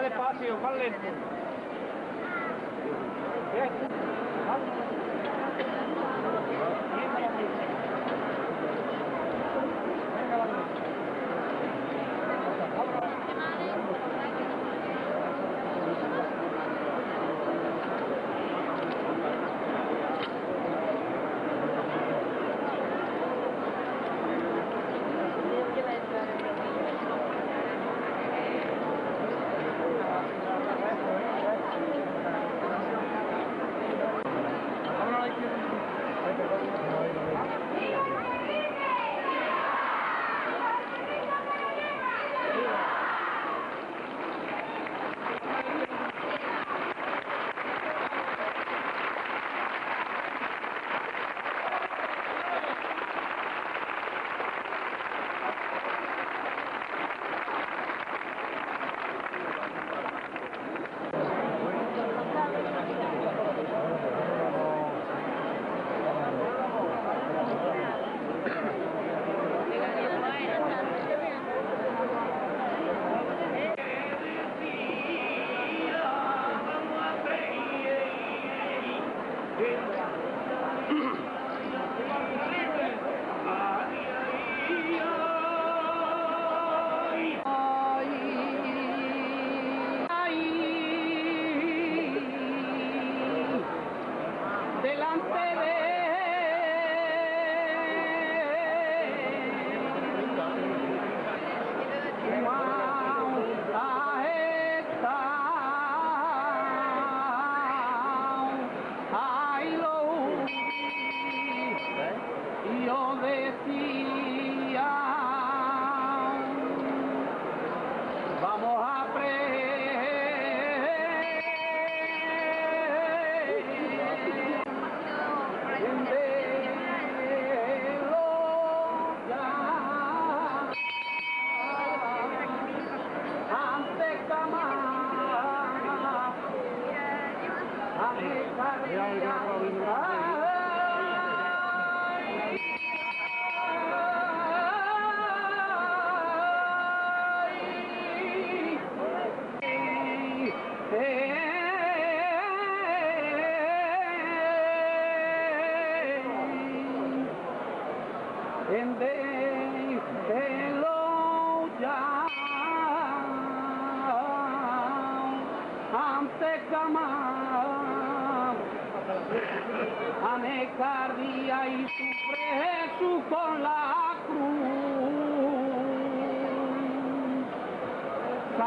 Más despacio, más lento. 아, 예,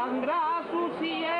sangra sus sienes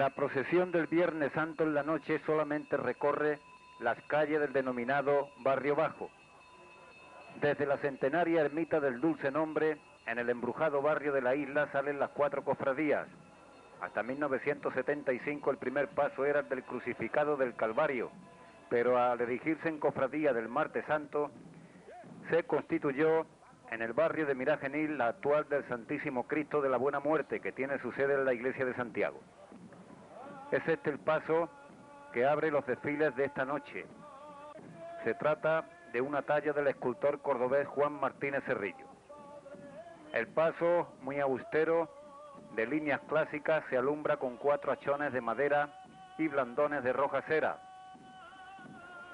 La procesión del Viernes Santo en la noche solamente recorre las calles del denominado Barrio Bajo. Desde la centenaria ermita del Dulce Nombre, en el embrujado barrio de la isla salen las cuatro cofradías. Hasta 1975 el primer paso era el del crucificado del Calvario, pero al erigirse en cofradía del Martes Santo, se constituyó en el barrio de Miragenil la actual del Santísimo Cristo de la Buena Muerte, que tiene su sede en la iglesia de Santiago. Es este el paso que abre los desfiles de esta noche. Se trata de una talla del escultor cordobés Juan Martínez Cerrillo. El paso, muy austero, de líneas clásicas, se alumbra con cuatro hachones de madera y blandones de roja cera.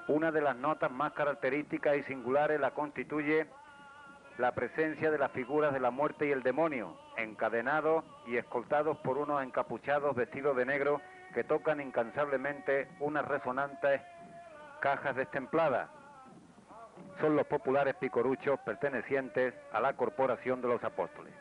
Una de las notas más características y singulares la constituye la presencia de las figuras de la muerte y el demonio, encadenados y escoltados por unos encapuchados vestidos de negro que tocan incansablemente unas resonantes cajas destempladas. Son los populares picoruchos pertenecientes a la Corporación de los Apóstoles.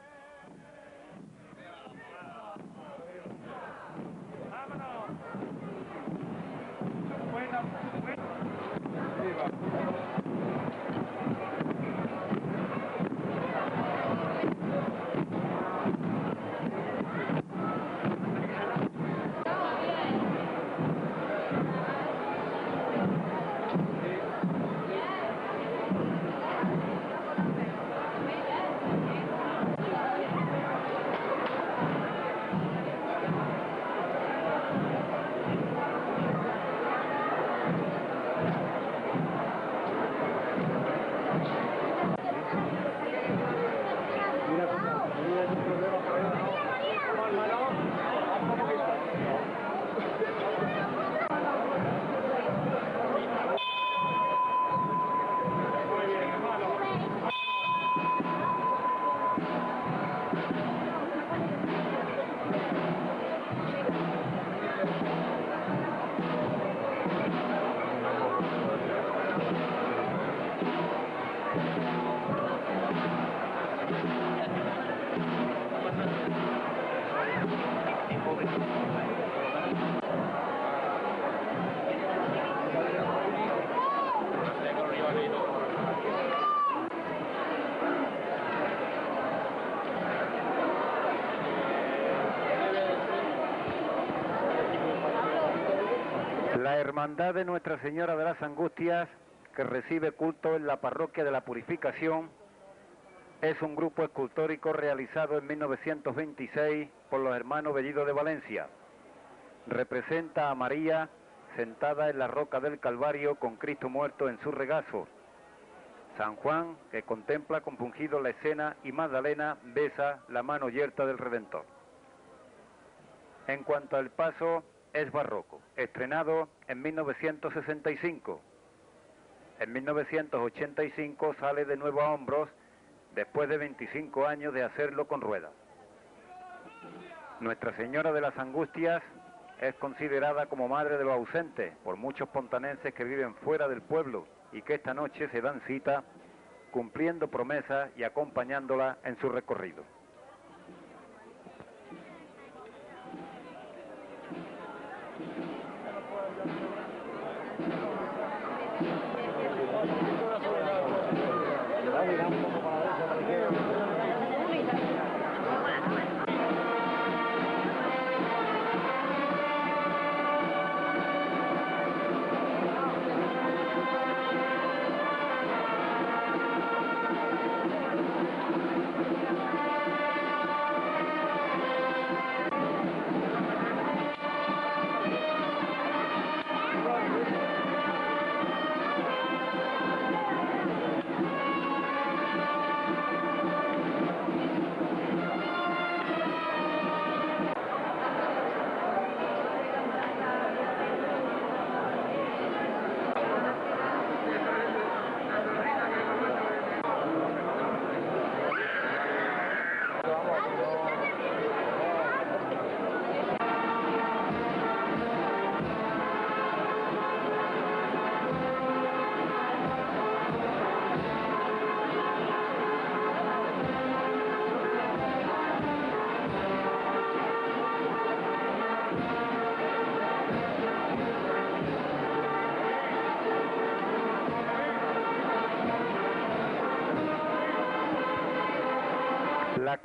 Hermandad de Nuestra Señora de las Angustias, que recibe culto en la Parroquia de la Purificación, es un grupo escultórico realizado en 1926 por los hermanos Bellido de Valencia. Representa a María sentada en la roca del Calvario con Cristo muerto en su regazo. San Juan, que contempla compungido la escena, y Magdalena besa la mano yerta del Redentor. En cuanto al paso, es barroco, estrenado en 1965. En 1985 sale de nuevo a hombros después de 25 años de hacerlo con ruedas. Nuestra Señora de las Angustias es considerada como madre de los ausentes por muchos pontanenses que viven fuera del pueblo y que esta noche se dan cita cumpliendo promesas y acompañándola en su recorrido.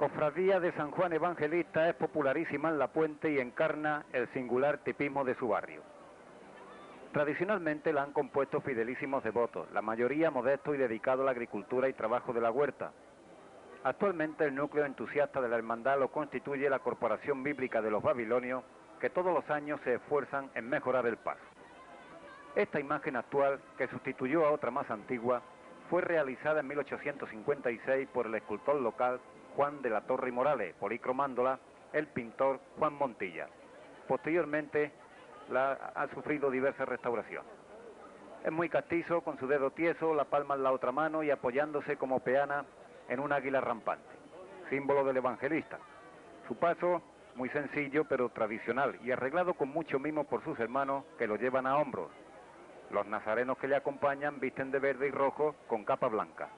Cofradía de San Juan Evangelista es popularísima en La Puente y encarna el singular tipismo de su barrio. Tradicionalmente la han compuesto fidelísimos devotos, la mayoría modesto y dedicado a la agricultura y trabajo de la huerta. Actualmente el núcleo entusiasta de la hermandad lo constituye la Corporación Bíblica de los Babilonios, que todos los años se esfuerzan en mejorar el paso. Esta imagen actual, que sustituyó a otra más antigua, fue realizada en 1856 por el escultor local Juan de la Torre y Morales, policromándola el pintor Juan Montilla. Posteriormente la, ha sufrido diversas restauraciones. Es muy castizo, con su dedo tieso, la palma en la otra mano y apoyándose como peana en un águila rampante, símbolo del evangelista. Su paso, muy sencillo pero tradicional y arreglado con mucho mimo por sus hermanos que lo llevan a hombros. Los nazarenos que le acompañan visten de verde y rojo con capa blanca.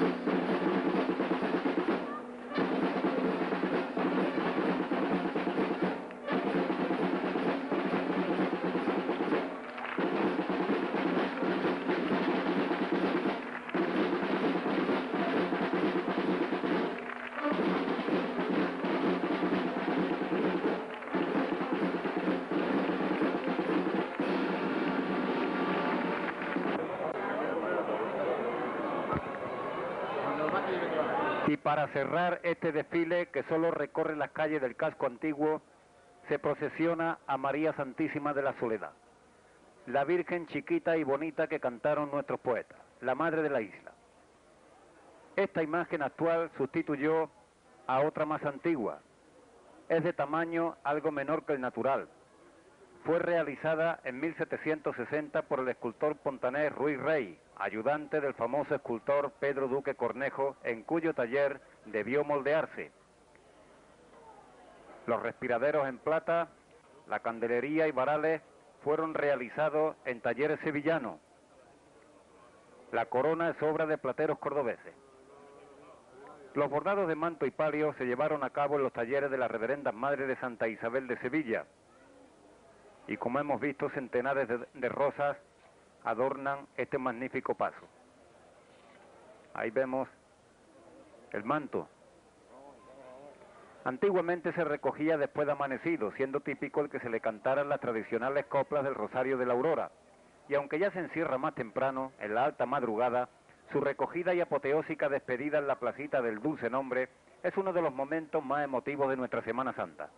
Y para cerrar este desfile que solo recorre las calles del casco antiguo, se procesiona a María Santísima de la Soledad, la Virgen chiquita y bonita que cantaron nuestros poetas, la Madre de la Isla. Esta imagen actual sustituyó a otra más antigua. Es de tamaño algo menor que el natural. Fue realizada en 1760 por el escultor pontanés Ruiz Rey, ayudante del famoso escultor Pedro Duque Cornejo, en cuyo taller debió moldearse. Los respiraderos en plata, la candelería y varales fueron realizados en talleres sevillanos. La corona es obra de plateros cordobeses. Los bordados de manto y palio se llevaron a cabo en los talleres de la Reverenda Madre de Santa Isabel de Sevilla. Y como hemos visto, centenares de, de rosas adornan este magnífico paso. Ahí vemos el manto Antiguamente se recogía después de amanecido, siendo típico el que se le cantaran las tradicionales coplas del Rosario de la Aurora. Y aunque ya se encierra más temprano, en la alta madrugada, su recogida y apoteósica despedida en la placita del Dulce Nombre es uno de los momentos más emotivos de nuestra Semana Santa.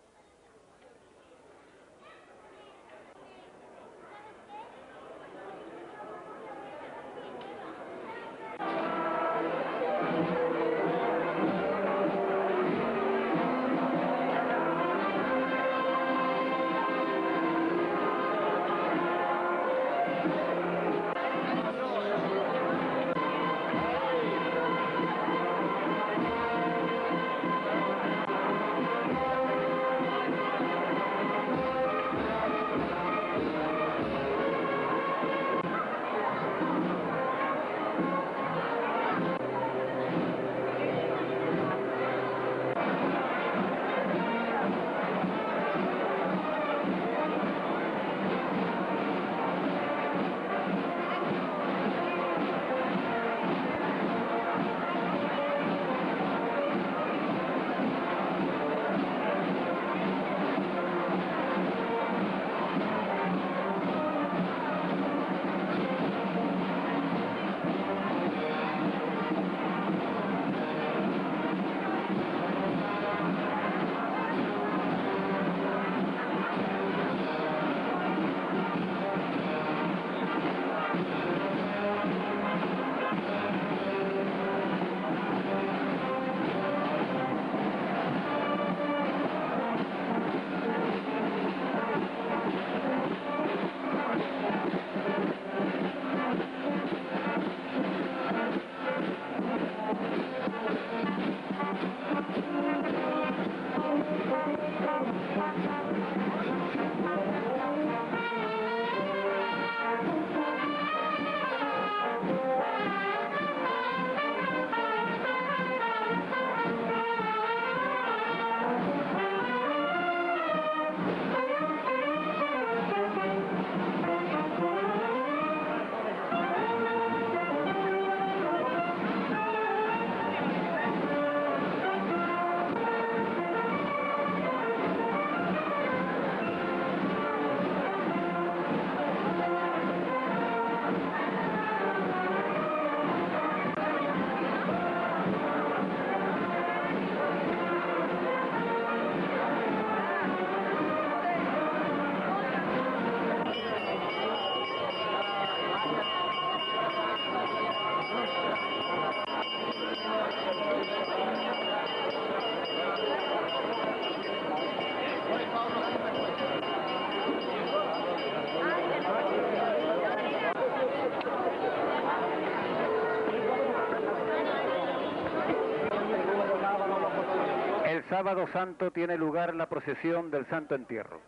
Sábado santo tiene lugar la procesión del Santo Entierro.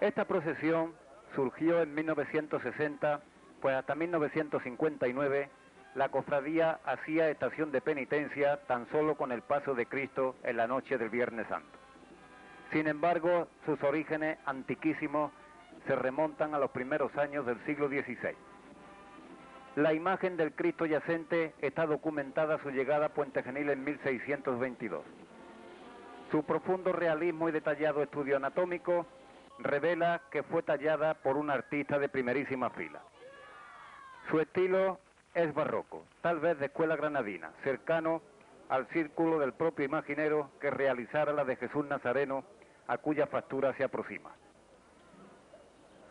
Esta procesión surgió en 1960, pues hasta 1959 la cofradía hacía estación de penitencia tan solo con el paso de Cristo en la noche del Viernes Santo. Sin embargo, sus orígenes antiquísimos se remontan a los primeros años del siglo XVI. La imagen del Cristo yacente está documentada su llegada a Puente Genil en 1622. Su profundo realismo y detallado estudio anatómico revela que fue tallada por un artista de primerísima fila. Su estilo es barroco, tal vez de escuela granadina, cercano al círculo del propio imaginero que realizara la de Jesús Nazareno, a cuya factura se aproxima.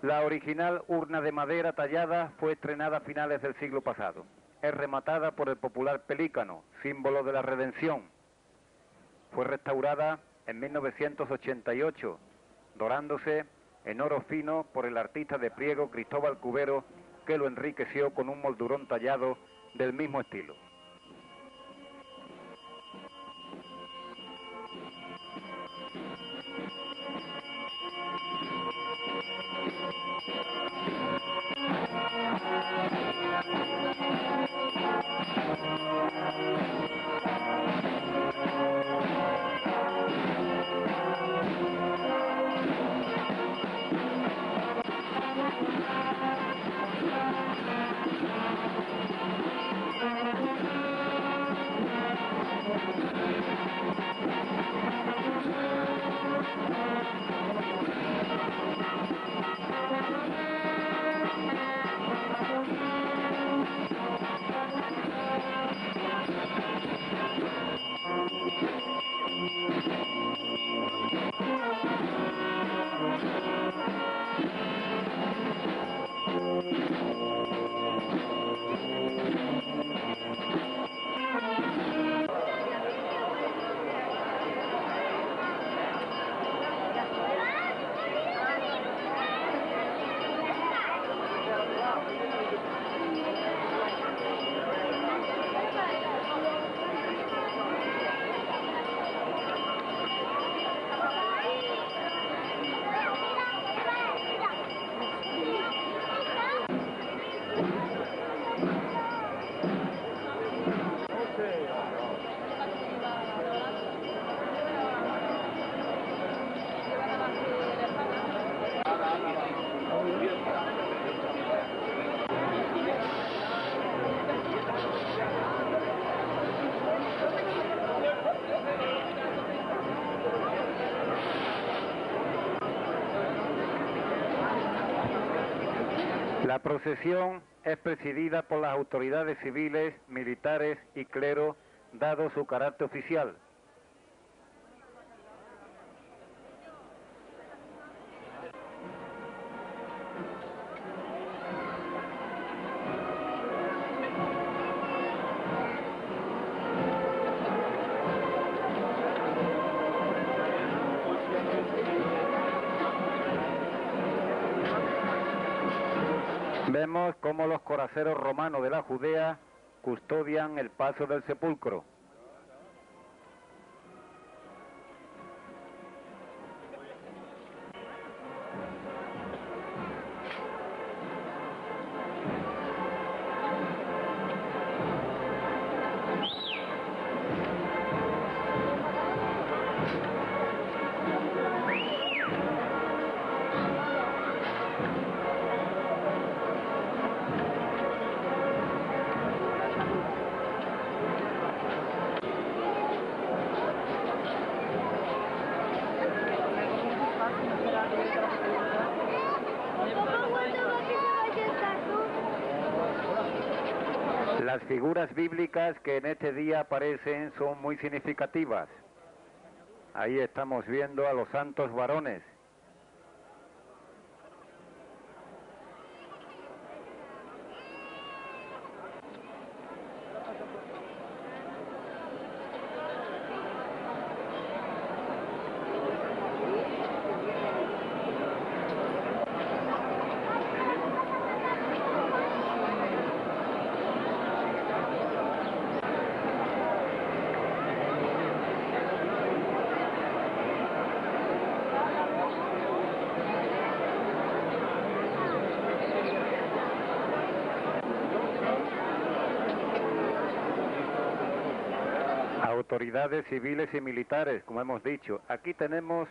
La original urna de madera tallada fue estrenada a finales del siglo pasado. Es rematada por el popular pelícano, símbolo de la redención. Fue restaurada en 1988, dorándose en oro fino por el artista de priego Cristóbal Cubero, que lo enriqueció con un moldurón tallado del mismo estilo. La procesión es presidida por las autoridades civiles, militares y clero, dado su carácter oficial. Coraceros romanos de la Judea custodian el paso del sepulcro. Las figuras bíblicas que en este día aparecen son muy significativas. Ahí estamos viendo a los santos varones. Civiles y militares, como hemos dicho. Aquí tenemos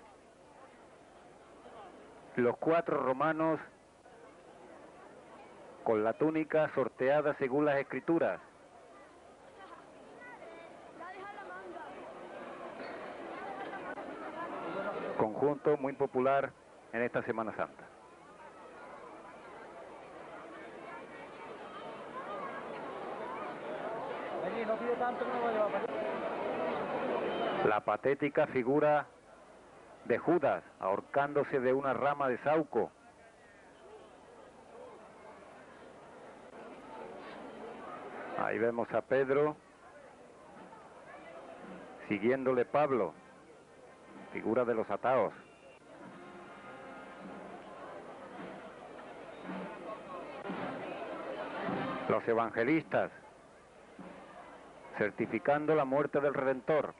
los cuatro romanos con la túnica sorteada según las escrituras. Conjunto muy popular en esta Semana Santa. No pide tanto no va a llevar para allá. La patética figura de Judas ahorcándose de una rama de sauco. Ahí vemos a Pedro siguiéndole Pablo, figura de los ataos. Los evangelistas certificando la muerte del Redentor.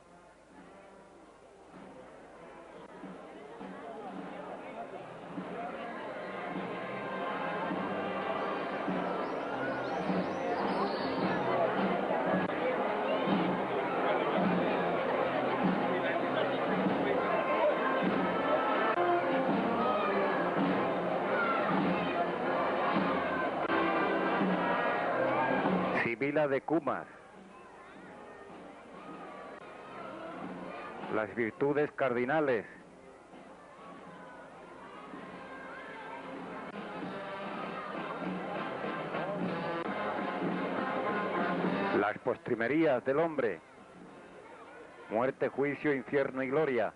Sibila de Cumas. Las virtudes cardinales. Las postrimerías del hombre. Muerte, juicio, infierno y gloria.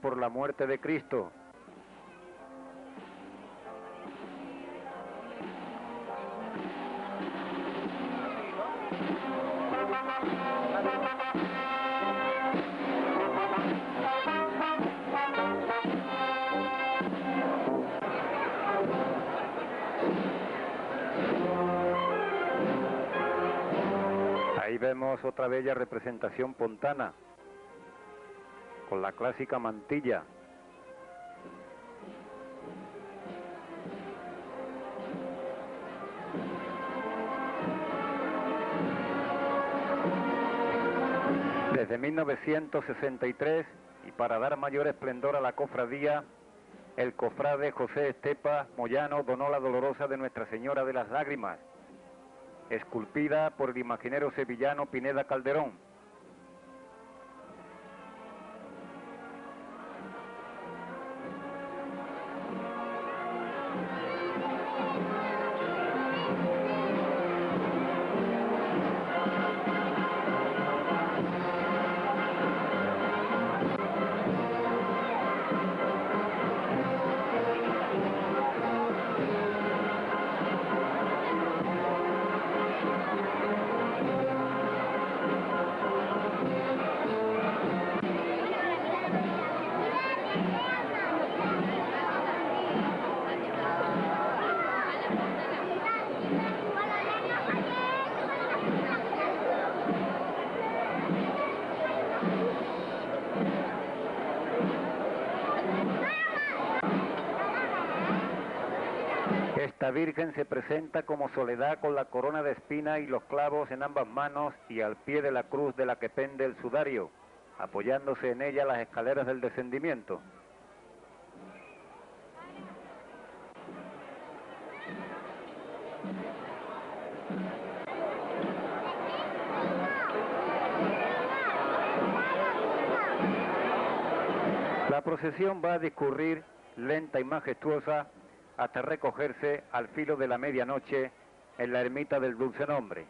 por la muerte de Cristo. Ahí vemos otra bella representación pontana con la clásica mantilla. Desde 1963, y para dar mayor esplendor a la cofradía, el cofrade José Estepa Moyano donó la dolorosa de Nuestra Señora de las Lágrimas, esculpida por el imaginero sevillano Pineda Calderón. Esta Virgen se presenta como soledad con la corona de espina y los clavos en ambas manos y al pie de la cruz de la que pende el sudario, apoyándose en ella las escaleras del descendimiento. La procesión va a discurrir lenta y majestuosa hasta recogerse al filo de la medianoche en la ermita del Dulce Nombre.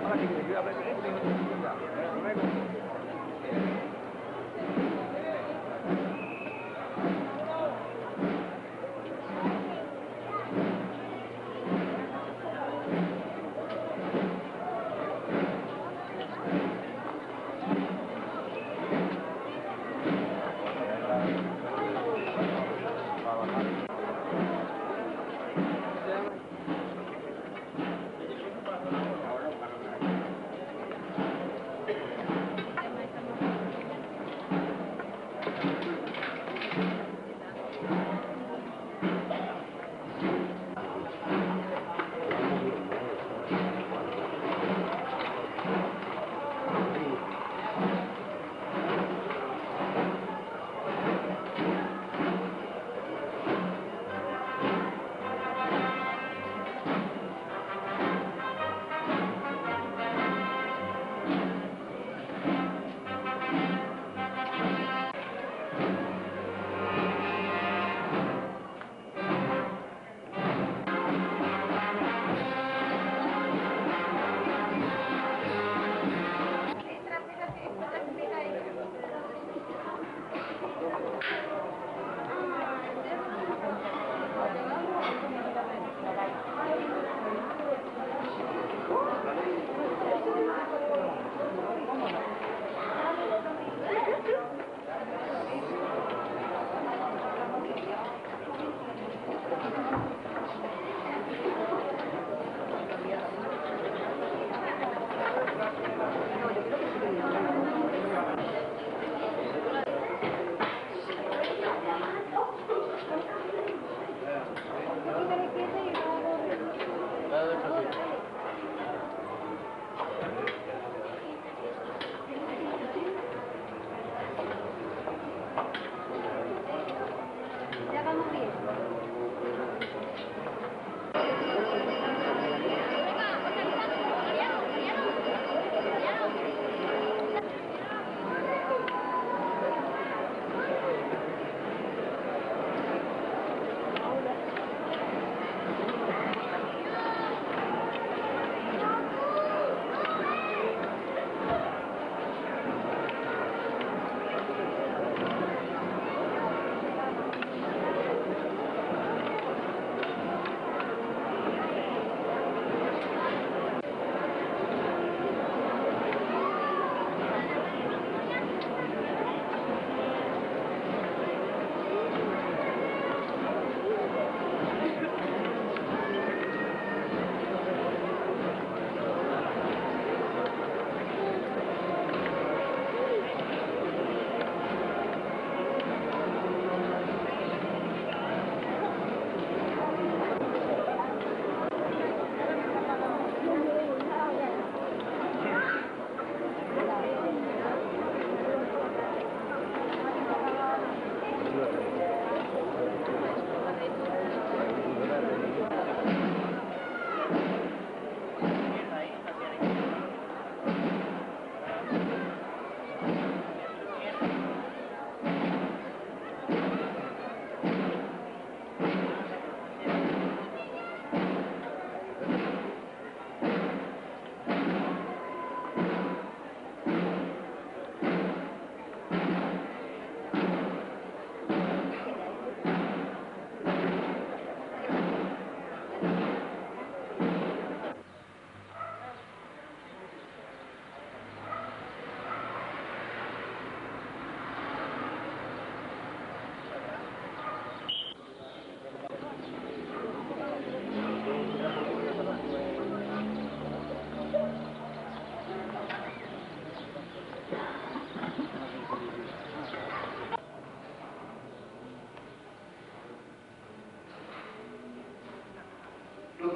La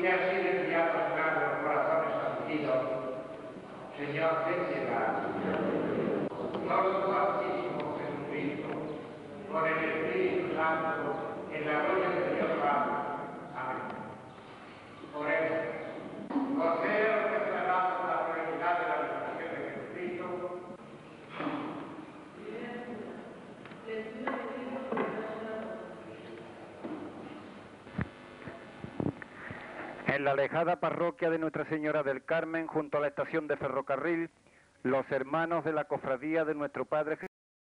Cassie alejada parroquia de Nuestra Señora del Carmen, junto a la estación de ferrocarril, los hermanos de la cofradía de nuestro Padre